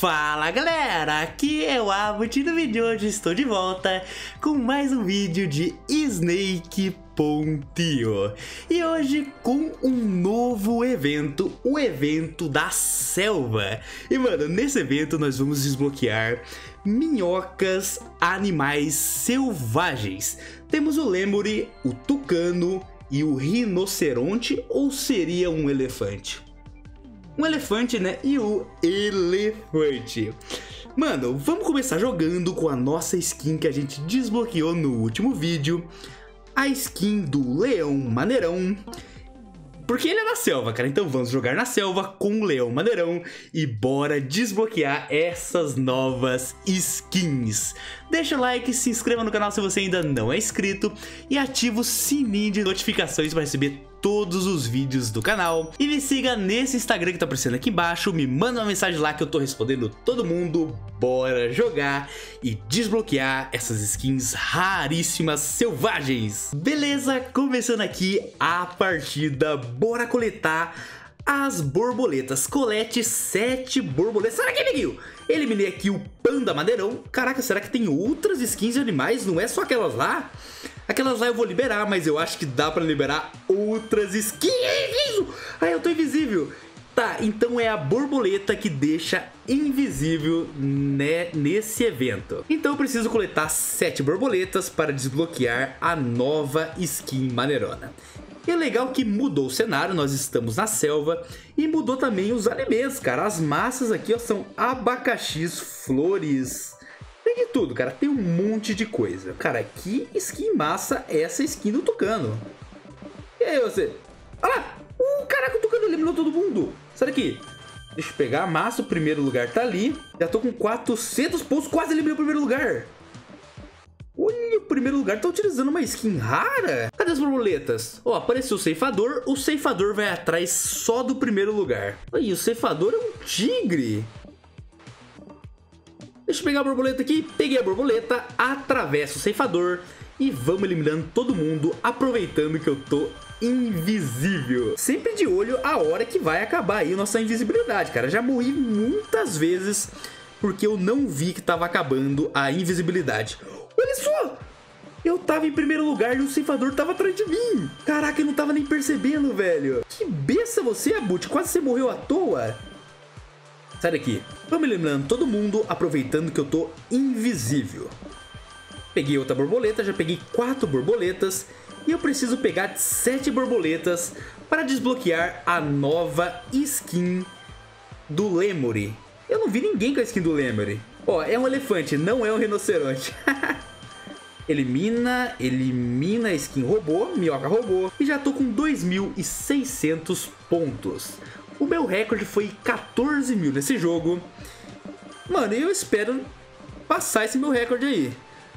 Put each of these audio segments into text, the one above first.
Fala galera, aqui é o Abut e no vídeo de hoje estou de volta com mais um vídeo de Snake Pontio E hoje com um novo evento, o evento da selva. E mano, nesse evento nós vamos desbloquear minhocas, animais selvagens. Temos o lemuri, o tucano e o rinoceronte ou seria um elefante? Um elefante, né? E o elefante. Mano, vamos começar jogando com a nossa skin que a gente desbloqueou no último vídeo. A skin do leão maneirão. Porque ele é na selva, cara. Então vamos jogar na selva com o Leão Maneirão e bora desbloquear essas novas skins. Deixa o like, se inscreva no canal se você ainda não é inscrito e ativa o sininho de notificações para receber todos os vídeos do canal. E me siga nesse Instagram que tá aparecendo aqui embaixo, me manda uma mensagem lá que eu tô respondendo todo mundo. Bora jogar e desbloquear essas skins raríssimas selvagens. Beleza, começando aqui a partida, bora coletar as borboletas. Colete 7 borboletas. Será que amiguinho? Eliminei aqui o panda madeirão. Caraca, será que tem outras skins de animais? Não é só aquelas lá? Aquelas lá eu vou liberar, mas eu acho que dá pra liberar outras skins. Ai, eu tô invisível. Tá, então é a borboleta que deixa invisível né, nesse evento. Então eu preciso coletar 7 borboletas para desbloquear a nova skin maneirona. E é legal que mudou o cenário, nós estamos na selva e mudou também os alimentos, cara. As massas aqui ó, são abacaxis, flores, de tudo, cara. Tem um monte de coisa. Cara, que skin massa é essa skin do Tucano? E aí você? Olha lá! Uh, caraca, o Tucano eliminou todo mundo. Sai daqui. Deixa eu pegar a massa, o primeiro lugar tá ali. Já tô com 400 pontos, quase eliminei o primeiro lugar. Olha, o primeiro lugar tá utilizando uma skin rara. Cadê as borboletas? Ó, oh, apareceu o ceifador. O ceifador vai atrás só do primeiro lugar. Olha, o ceifador é um tigre. Deixa eu pegar a borboleta aqui. Peguei a borboleta, atravesso o ceifador e vamos eliminando todo mundo, aproveitando que eu tô invisível. Sempre de olho a hora que vai acabar aí nossa invisibilidade, cara. Já morri muitas vezes porque eu não vi que tava acabando a invisibilidade. Olha só! Eu tava em primeiro lugar e o ceifador tava atrás de mim. Caraca, eu não tava nem percebendo, velho. Que besta você, Abut. Quase você morreu à toa. Sai daqui. Vamos eliminando todo mundo, aproveitando que eu tô invisível. Peguei outra borboleta, já peguei quatro borboletas. E eu preciso pegar sete borboletas para desbloquear a nova skin do Lemuri. Eu não vi ninguém com a skin do Lemuri. Ó, é um elefante, não é um rinoceronte. elimina, elimina a skin robô, minhoca robô. E já tô com 2.600 pontos. O meu recorde foi 14 mil nesse jogo. Mano, eu espero passar esse meu recorde aí.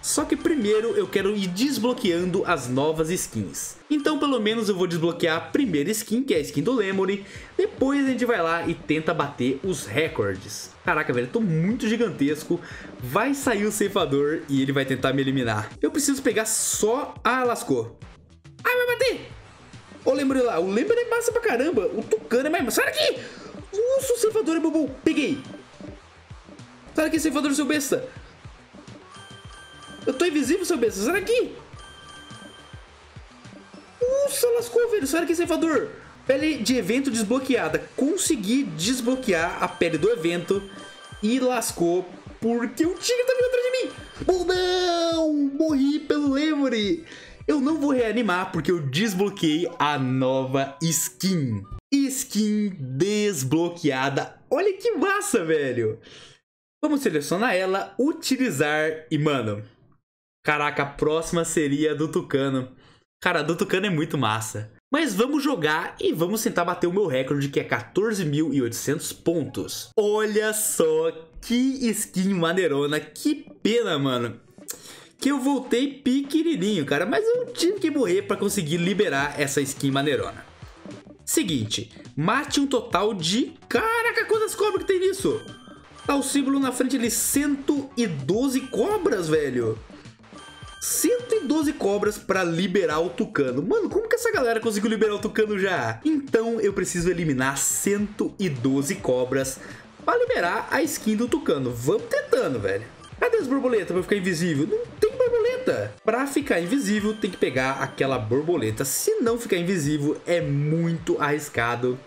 Só que primeiro eu quero ir desbloqueando as novas skins. Então pelo menos eu vou desbloquear a primeira skin, que é a skin do Lemony. Depois a gente vai lá e tenta bater os recordes. Caraca, velho, eu tô muito gigantesco. Vai sair o ceifador e ele vai tentar me eliminar. Eu preciso pegar só... Ah, lascou. Ai, vai bater! Ô, lembre lá, o lembre é massa pra caramba. O tucano é mais massa. Sai daqui! Nossa, o ceifador é bobo. Peguei. Sai daqui, ceifador, seu besta. Eu tô invisível, seu besta. Sai daqui. Nossa, lascou, velho. Sai daqui, ceifador. Pele de evento desbloqueada. Consegui desbloquear a pele do evento e lascou porque o tigre tá vindo atrás de mim. Oh, não! Morri pelo lembre. Eu não vou reanimar porque eu desbloqueei a nova skin. Skin desbloqueada. Olha que massa, velho. Vamos selecionar ela, utilizar e, mano... Caraca, a próxima seria a do Tucano. Cara, a do Tucano é muito massa. Mas vamos jogar e vamos tentar bater o meu recorde, que é 14.800 pontos. Olha só que skin maneirona, que pena, mano que eu voltei pequenininho, cara. Mas eu tive que morrer para conseguir liberar essa skin maneirona. Seguinte, mate um total de... Caraca, quantas cobras que tem nisso? Tá o símbolo na frente ali, 112 cobras, velho. 112 cobras para liberar o Tucano. Mano, como que essa galera conseguiu liberar o Tucano já? Então eu preciso eliminar 112 cobras pra liberar a skin do Tucano. Vamos tentando, velho. Cadê as borboletas pra ficar invisível? Não borboleta. Pra ficar invisível, tem que pegar aquela borboleta. Se não ficar invisível, é muito arriscado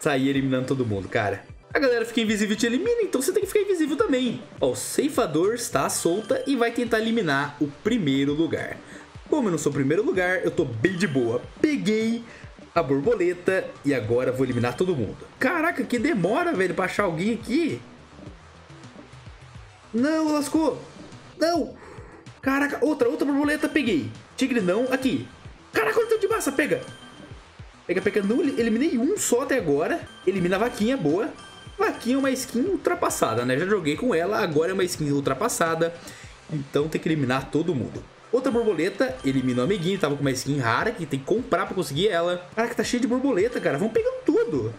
sair eliminando todo mundo, cara. A galera fica invisível e te elimina, então você tem que ficar invisível também. Ó, o ceifador está solta e vai tentar eliminar o primeiro lugar. Como eu não sou o primeiro lugar, eu tô bem de boa. Peguei a borboleta e agora vou eliminar todo mundo. Caraca, que demora, velho, pra achar alguém aqui. Não, lascou. Não. Caraca, outra, outra borboleta, peguei. Tigre não, aqui. Caraca, olha o tanto de massa, pega. Pega, pega, não, eliminei um só até agora. Elimina a vaquinha, boa. Vaquinha é uma skin ultrapassada, né? Já joguei com ela, agora é uma skin ultrapassada. Então tem que eliminar todo mundo. Outra borboleta, elimina o amiguinho, tava com uma skin rara, que tem que comprar pra conseguir ela. Caraca, tá cheio de borboleta, cara. Vamos pegando tudo.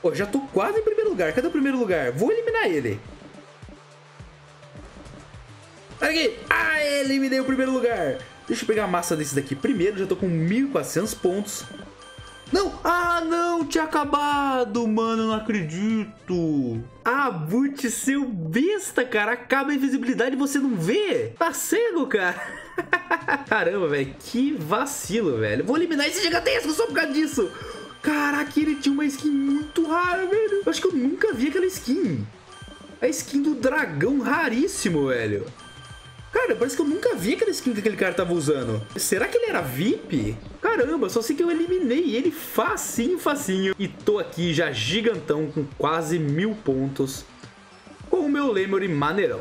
Pô, já tô quase em primeiro lugar. Cadê o primeiro lugar? Vou eliminar ele. Olha aqui! Ah, eliminei o primeiro lugar! Deixa eu pegar a massa desse daqui primeiro, já tô com 1.400 pontos. Não! Ah, não! Tinha acabado, mano, não acredito! Ah, Butch, seu besta, cara! Acaba a invisibilidade e você não vê? Tá cego, cara! Caramba, velho, que vacilo, velho. Vou eliminar esse gigantesco só por causa disso! Caraca, ele tinha uma skin muito rara, velho. Eu acho que eu nunca vi aquela skin. A skin do dragão raríssimo, velho. Cara, parece que eu nunca vi aquela skin que aquele cara tava usando. Será que ele era VIP? Caramba, só sei que eu eliminei ele facinho, facinho. E tô aqui já gigantão com quase mil pontos. Com o meu Lemory maneirão.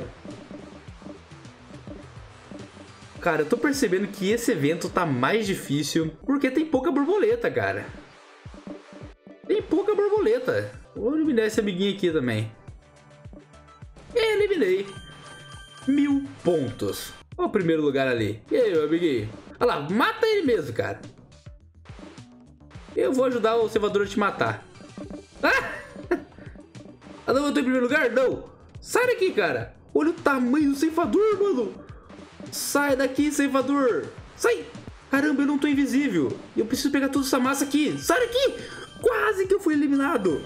Cara, eu tô percebendo que esse evento tá mais difícil porque tem pouca borboleta, cara. Tem pouca borboleta. Vou eliminar esse amiguinho aqui também. E eliminei mil pontos. Olha o primeiro lugar ali. E aí, meu amiguinho? Olha lá, mata ele mesmo, cara. Eu vou ajudar o observador a te matar. Ah! ah, não, eu tô em primeiro lugar? Não. Sai daqui, cara. Olha o tamanho do ceifador, mano. Sai daqui, ceifador. Sai. Caramba, eu não tô invisível. Eu preciso pegar toda essa massa aqui. Sai daqui. Quase que eu fui eliminado.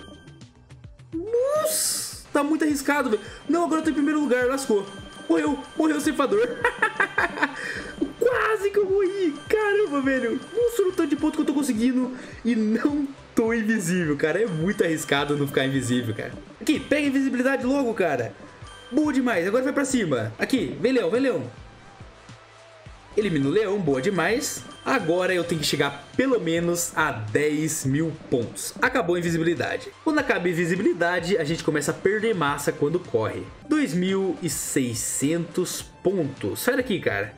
Nossa, tá muito arriscado, velho. Não, agora eu tô em primeiro lugar, lascou. Morreu, morreu o ceifador. Quase que eu morri. Caramba, velho. Nossa, o tanto de ponto que eu tô conseguindo. E não tô invisível, cara. É muito arriscado não ficar invisível, cara. Aqui, pega a invisibilidade logo, cara. Boa demais. Agora vai pra cima. Aqui, vem leão, vem leão. Elimina o leão, boa demais. Agora eu tenho que chegar pelo menos a 10 mil pontos. Acabou a invisibilidade. Quando acaba a invisibilidade, a gente começa a perder massa quando corre. 2.600 pontos. Sai daqui, cara.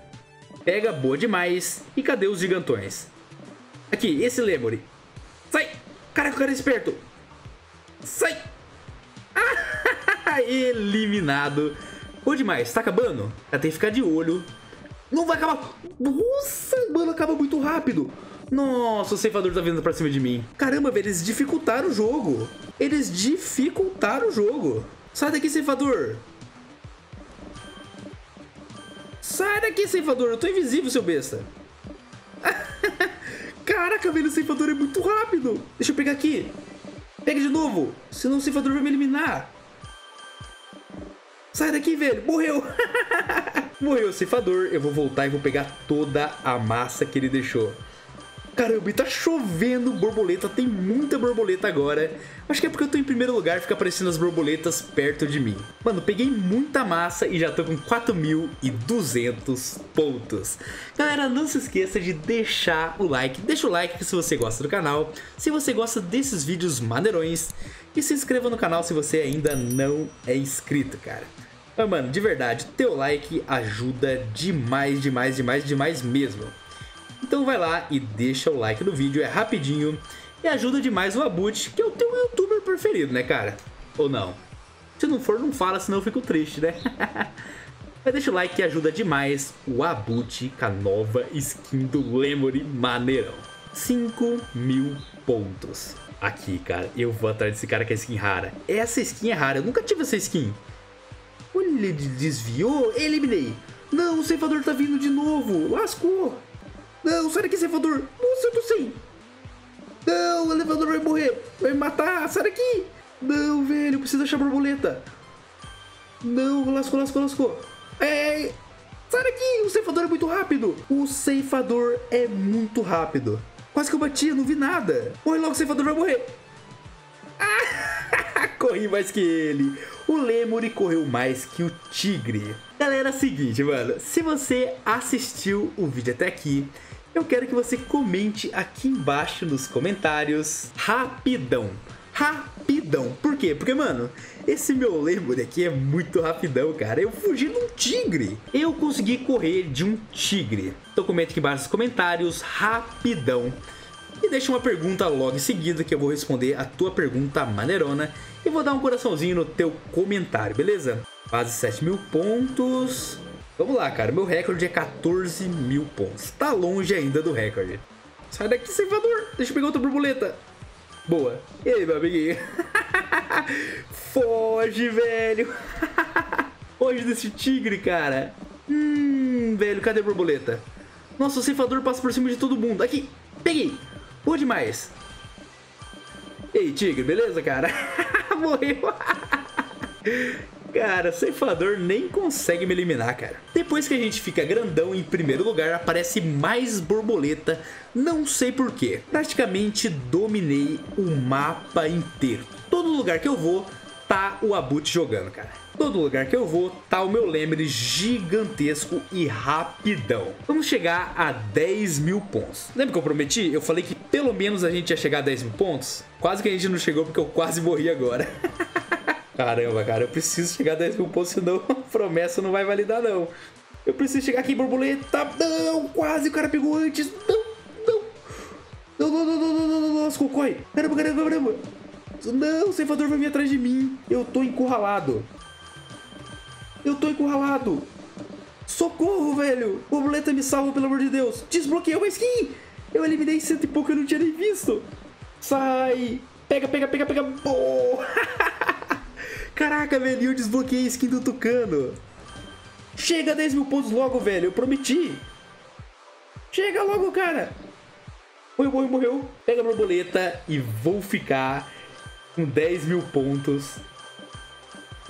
Pega, boa demais. E cadê os gigantões? Aqui, esse Lemory. Sai! Cara, o cara é esperto. Sai! Eliminado. Boa demais, tá acabando? Já tem que ficar de olho não vai acabar. Nossa, mano, acaba muito rápido. Nossa, o ceifador tá vindo pra cima de mim. Caramba, velho, eles dificultaram o jogo. Eles dificultaram o jogo. Sai daqui, ceifador. Sai daqui, ceifador. Eu tô invisível, seu besta. Caraca, velho, o ceifador é muito rápido. Deixa eu pegar aqui. Pega de novo. Senão o ceifador vai me eliminar. Sai daqui, velho. Morreu. Morreu o ceifador. Eu vou voltar e vou pegar toda a massa que ele deixou. Caramba, e tá chovendo borboleta, tem muita borboleta agora. Acho que é porque eu tô em primeiro lugar, fica aparecendo as borboletas perto de mim. Mano, peguei muita massa e já tô com 4.200 pontos. Galera, não se esqueça de deixar o like. Deixa o like se você gosta do canal, se você gosta desses vídeos maneirões. E se inscreva no canal se você ainda não é inscrito, cara. Mas, mano, de verdade, teu like ajuda demais, demais, demais, demais mesmo. Então vai lá e deixa o like no vídeo, é rapidinho e ajuda demais o Abut, que é o teu youtuber preferido, né, cara? Ou não? Se não for, não fala, senão eu fico triste, né? Mas deixa o like que ajuda demais o Abut com a nova skin do Lemory Maneirão. 5 mil pontos. Aqui, cara, eu vou atrás desse cara que é skin rara. Essa skin é rara, eu nunca tive essa skin. Ele desviou, eliminei. Não, o ceifador tá vindo de novo. Lascou. Não, sai daqui, ceifador. Nossa, eu tô sem. Não, o elevador vai morrer. Vai me matar. Sai daqui. Não, velho, preciso achar borboleta. Não, lascou, lascou, lascou. É, sai daqui, o ceifador é muito rápido. O ceifador é muito rápido. Quase que eu bati, não vi nada. Morre logo, o ceifador vai morrer. Ah, corri mais que ele. O Lemuri correu mais que o tigre. Galera, é o seguinte, mano. Se você assistiu o vídeo até aqui, eu quero que você comente aqui embaixo nos comentários rapidão. Rapidão. Por quê? Porque, mano, esse meu Lemur aqui é muito rapidão, cara. Eu fugi de um tigre. Eu consegui correr de um tigre. Então comente aqui embaixo nos comentários rapidão. E deixa uma pergunta logo em seguida que eu vou responder a tua pergunta maneirona. E vou dar um coraçãozinho no teu comentário, beleza? Quase 7 mil pontos. Vamos lá, cara. Meu recorde é 14 mil pontos. Tá longe ainda do recorde. Sai daqui, ceifador. Deixa eu pegar outra borboleta. Boa. E aí, meu amiguinho? Foge, velho. Foge desse tigre, cara. Hum, velho, cadê a borboleta? Nossa, o ceifador passa por cima de todo mundo. Aqui, peguei. Boa demais. Ei, tigre, beleza, cara? Morreu. Cara, ceifador nem consegue me eliminar, cara. Depois que a gente fica grandão em primeiro lugar, aparece mais borboleta, não sei porquê. Praticamente dominei o mapa inteiro. Todo lugar que eu vou, tá o Abut jogando, cara. Todo lugar que eu vou, tá o meu Lembre gigantesco e rapidão. Vamos chegar a 10 mil pontos. Lembra que eu prometi? Eu falei que pelo menos a gente ia chegar a 10 mil pontos? Quase que a gente não chegou porque eu quase morri agora. Caramba, cara, eu preciso chegar a 10 mil pontos, senão a promessa não vai validar, não. Eu preciso chegar aqui, borboleta. Não, quase o cara pegou antes. Não, não. Não, não, não, não, não, não, não, lascou, corre. Caramba, caramba, caramba. Não, o ceifador vai vir atrás de mim. Eu tô encurralado. Eu tô encurralado. Socorro, velho. Borboleta me salva, pelo amor de Deus. Desbloqueei uma skin. Eu eliminei cento e pouco, eu não tinha nem visto. Sai. Pega, pega, pega, pega. Boa. Caraca, velho, eu desbloqueei a skin do Tucano. Chega a 10 mil pontos logo, velho, eu prometi. Chega logo, cara. Morreu, morreu, morreu. Pega a borboleta e vou ficar com 10 mil pontos.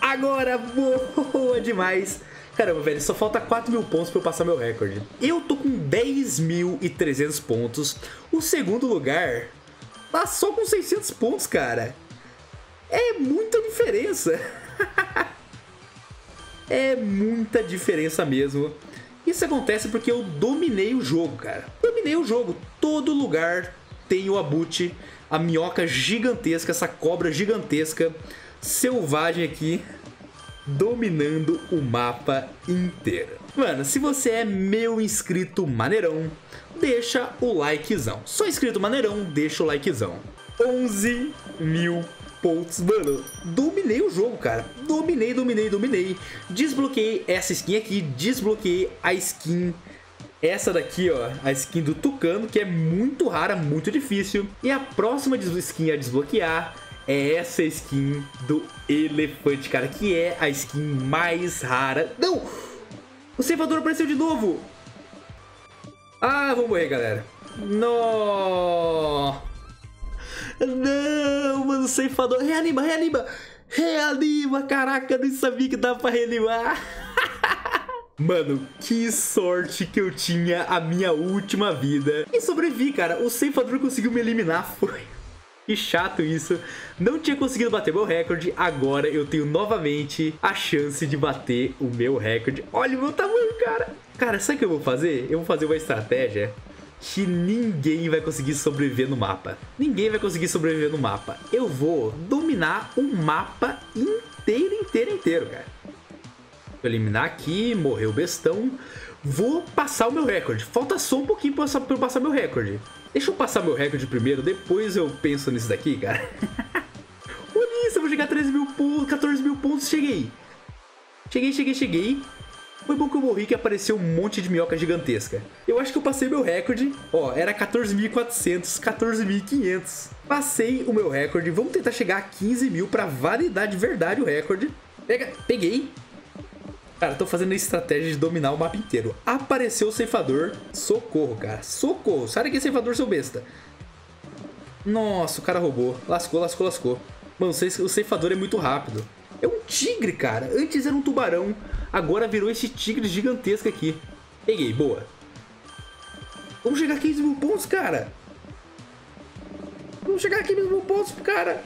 Agora, boa demais. Caramba, velho, só falta 4 mil pontos pra eu passar meu recorde. Eu tô com 10.300 pontos. O segundo lugar tá só com 600 pontos, cara. É muita diferença. é muita diferença mesmo. Isso acontece porque eu dominei o jogo, cara. Dominei o jogo. Todo lugar tem o Abut, a minhoca gigantesca, essa cobra gigantesca, selvagem aqui, dominando o mapa inteiro. Mano, se você é meu inscrito maneirão, deixa o likezão. Só inscrito maneirão, deixa o likezão. 11 mil pontos. Mano, dominei o jogo, cara. Dominei, dominei, dominei. Desbloqueei essa skin aqui, desbloqueei a skin essa daqui, ó, a skin do Tucano, que é muito rara, muito difícil. E a próxima skin a desbloquear é essa skin do elefante, cara, que é a skin mais rara. Não! O ceifador apareceu de novo! Ah, vamos morrer, galera. Não! Não, mano, ceifador. Reanima, reanima. Reanima, caraca, nem sabia que dava pra reanimar. Mano, que sorte que eu tinha a minha última vida. E sobrevivi, cara. O ceifador conseguiu me eliminar. Foi. Que chato isso. Não tinha conseguido bater meu recorde. Agora eu tenho novamente a chance de bater o meu recorde. Olha o meu tamanho, cara. Cara, sabe o que eu vou fazer? Eu vou fazer uma estratégia que ninguém vai conseguir sobreviver no mapa. Ninguém vai conseguir sobreviver no mapa. Eu vou dominar o mapa inteiro, inteiro, inteiro, cara. Vou eliminar aqui, morreu o bestão. Vou passar o meu recorde. Falta só um pouquinho pra eu passar meu recorde. Deixa eu passar meu recorde primeiro, depois eu penso nisso daqui, cara. Olha isso, eu vou chegar a 13 mil pontos, 14 mil pontos, cheguei. Cheguei, cheguei, cheguei. Foi bom que eu morri que apareceu um monte de minhoca gigantesca. Eu acho que eu passei meu recorde. Ó, era 14.400, 14.500. Passei o meu recorde. Vamos tentar chegar a 15 mil pra validar de verdade o recorde. Pega, peguei. Cara, tô fazendo a estratégia de dominar o mapa inteiro. Apareceu o ceifador. Socorro, cara. Socorro. Sai daqui, ceifador, seu besta. Nossa, o cara roubou. Lascou, lascou, lascou. Mano, o ceifador é muito rápido. É um tigre, cara. Antes era um tubarão, agora virou esse tigre gigantesco aqui. Peguei, boa. Vamos chegar a 15 mil pontos, cara. Vamos chegar a 15 mil pontos, cara.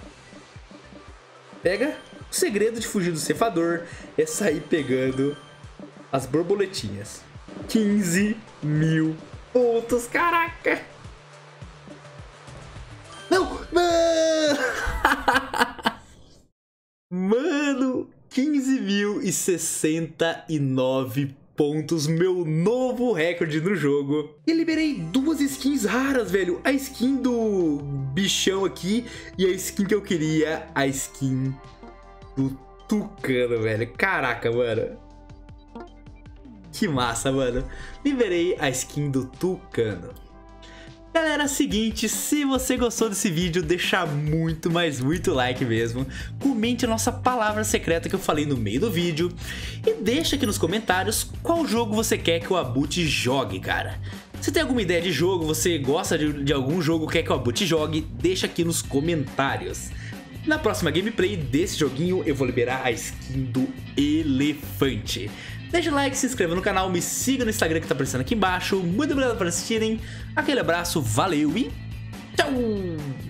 Pega. O segredo de fugir do cefador é sair pegando as borboletinhas. 15 mil pontos, caraca. Não. Mano, 15.069 pontos, meu novo recorde no jogo. E liberei duas skins raras, velho. A skin do bichão aqui e a skin que eu queria, a skin do tucano, velho. Caraca, mano. Que massa, mano. Liberei a skin do tucano. Galera, seguinte, se você gostou desse vídeo, deixa muito, mas muito like mesmo. Comente a nossa palavra secreta que eu falei no meio do vídeo. E deixa aqui nos comentários qual jogo você quer que o Abut jogue, cara. Se tem alguma ideia de jogo, você gosta de, de algum jogo que quer que o Abut jogue, deixa aqui nos comentários. Na próxima gameplay desse joguinho, eu vou liberar a skin do elefante. Deixa o like, se inscreva no canal, me siga no Instagram que tá aparecendo aqui embaixo. Muito obrigado por assistirem. Aquele abraço, valeu e tchau!